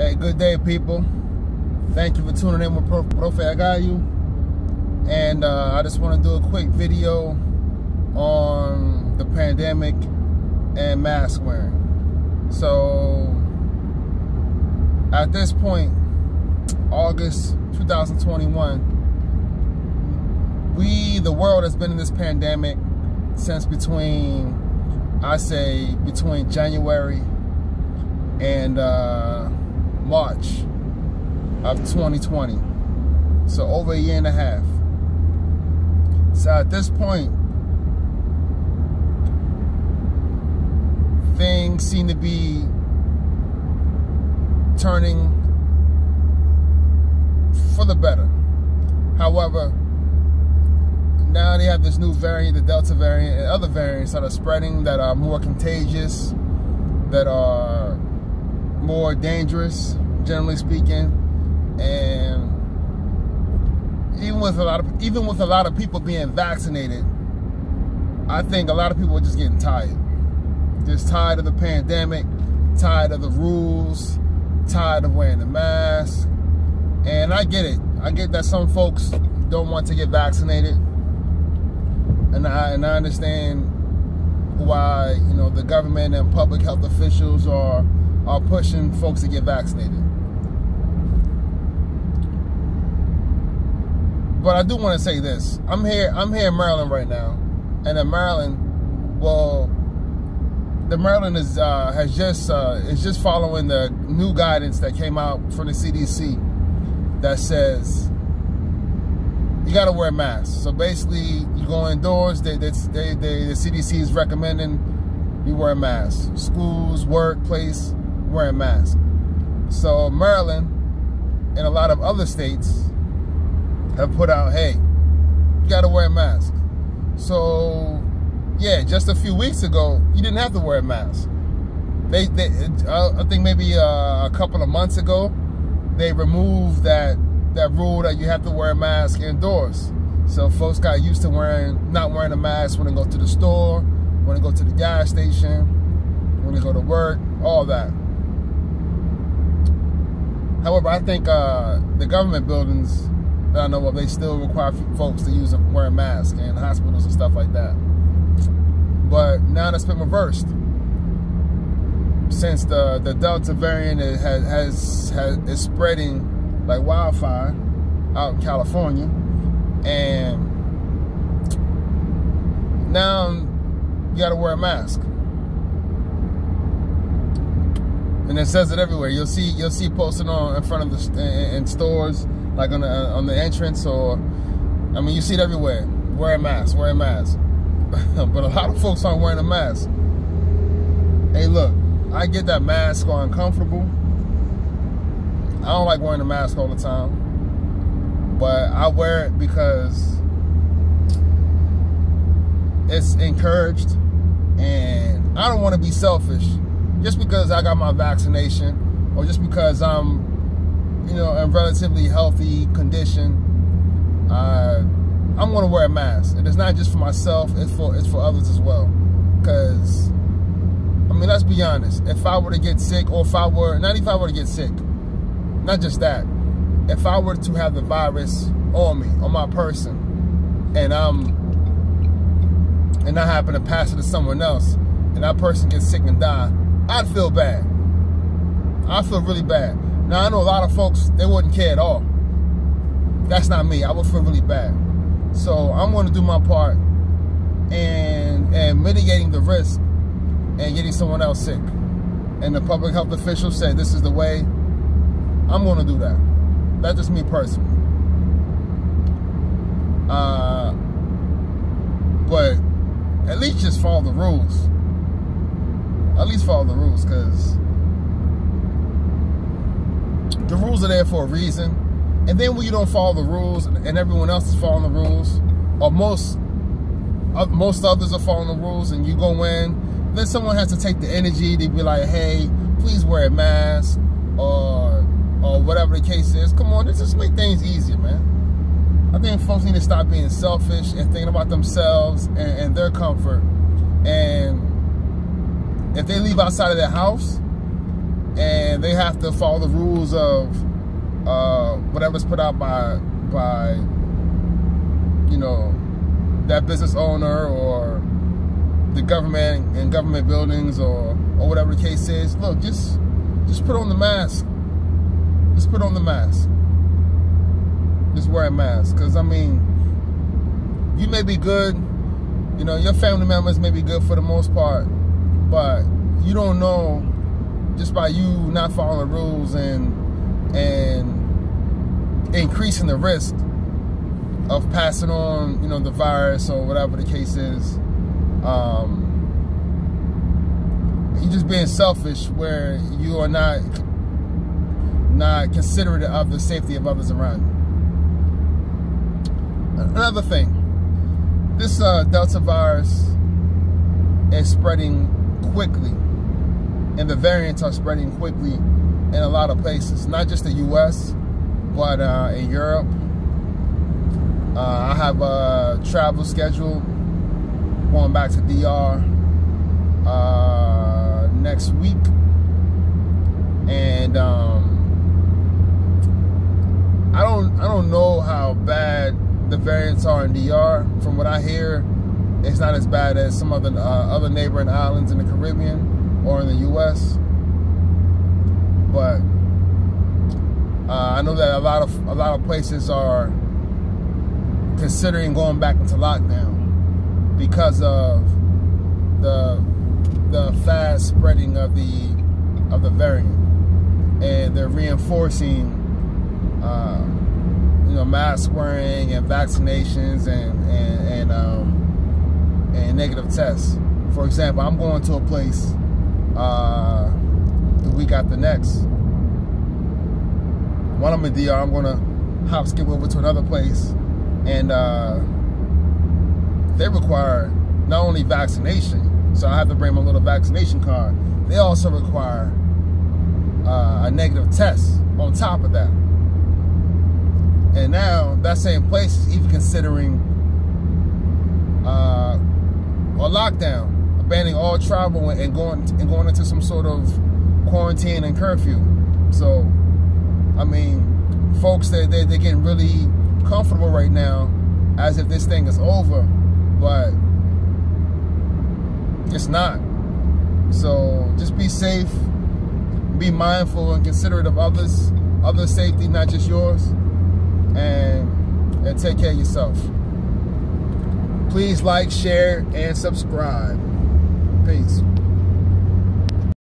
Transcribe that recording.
Hey, good day, people. Thank you for tuning in with Profe Agayu. And uh, I just want to do a quick video on the pandemic and mask wearing. So, at this point, August 2021, we, the world has been in this pandemic since between, I say, between January and uh, March of 2020. So over a year and a half. So at this point, things seem to be turning for the better. However, now they have this new variant, the Delta variant, and other variants that are spreading that are more contagious, that are more dangerous, generally speaking, and even with a lot of even with a lot of people being vaccinated, I think a lot of people are just getting tired. Just tired of the pandemic, tired of the rules, tired of wearing the mask. And I get it. I get that some folks don't want to get vaccinated. And I and I understand why, you know, the government and public health officials are are pushing folks to get vaccinated. But I do want to say this. I'm here I'm here in Maryland right now. And in Maryland, well, the Maryland is uh, has just uh, is just following the new guidance that came out from the CDC that says you got to wear a mask. So basically, you go indoors. They, they, they, the CDC is recommending you wear a mask. Schools, workplace, wear masks. So Maryland and a lot of other states have put out, hey, you got to wear a mask. So yeah, just a few weeks ago, you didn't have to wear a mask. They, they I think maybe uh, a couple of months ago, they removed that that rule that you have to wear a mask indoors. So folks got used to wearing not wearing a mask when they go to the store, when they go to the gas station, when they go to work, all that. However, I think uh, the government buildings that I know of, they still require folks to use wear a mask in hospitals and stuff like that. But now that's been reversed. Since the, the Delta variant has, has, has is spreading like wildfire out in California. And now you gotta wear a mask. And it says it everywhere. You'll see you'll see posted on in front of the in, stores, like on the on the entrance, or I mean you see it everywhere. Wear a mask, wear a mask. but a lot of folks aren't wearing a mask. Hey, look, I get that mask are uncomfortable. I don't like wearing a mask all the time, but I wear it because it's encouraged, and I don't want to be selfish. Just because I got my vaccination, or just because I'm, you know, in relatively healthy condition, uh, I'm gonna wear a mask, and it's not just for myself; it's for it's for others as well. Because I mean, let's be honest. If I were to get sick, or if I were not, if I were to get sick, not just that, if I were to have the virus on me, on my person, and I'm and I happen to pass it to someone else, and that person gets sick and die, I'd feel bad. I feel really bad. Now I know a lot of folks they wouldn't care at all. That's not me. I would feel really bad. So I'm going to do my part and and mitigating the risk and getting someone else sick. And the public health officials said this is the way. I'm going to do that. That's just me personally. Uh, but at least just follow the rules. At least follow the rules, because the rules are there for a reason. And then when you don't follow the rules and everyone else is following the rules, or most uh, most others are following the rules and you go in, then someone has to take the energy to be like, hey, please wear a mask or or whatever the case is. Come on, let's just make things easier, man. I think folks need to stop being selfish and thinking about themselves and, and their comfort. And if they leave outside of their house, and they have to follow the rules of uh, whatever's put out by by you know that business owner or the government and government buildings or or whatever the case is. Look, just just put on the mask. Just put on the mask. Just wear a mask, because I mean, you may be good. You know, your family members may be good for the most part, but you don't know just by you not following rules and and increasing the risk of passing on, you know, the virus or whatever the case is. Um, you're just being selfish where you are not not considerate of the safety of others around you. Another thing, this uh, Delta virus is spreading quickly, and the variants are spreading quickly in a lot of places, not just the U.S., but uh, in Europe. Uh, I have a travel schedule going back to DR uh, next week, and um, I don't I don't know how bad the variants are in DR. From what I hear, it's not as bad as some other uh, other neighboring islands in the Caribbean or in the U.S. But uh, I know that a lot of a lot of places are considering going back into lockdown because of the the fast spreading of the of the variant, and they're reinforcing, uh, you know, mask wearing and vaccinations and and and, um, and negative tests. For example, I'm going to a place uh, the week after next while I'm in DR, I'm gonna hop skip over to another place, and uh, they require not only vaccination, so I have to bring my little vaccination card. They also require uh, a negative test on top of that. And now that same place is even considering uh, a lockdown, banning all travel and going and going into some sort of quarantine and curfew. So I mean, folks, they, they, they're getting really comfortable right now as if this thing is over, but it's not. So just be safe, be mindful and considerate of others, others' safety, not just yours, and, and take care of yourself. Please like, share, and subscribe. Peace.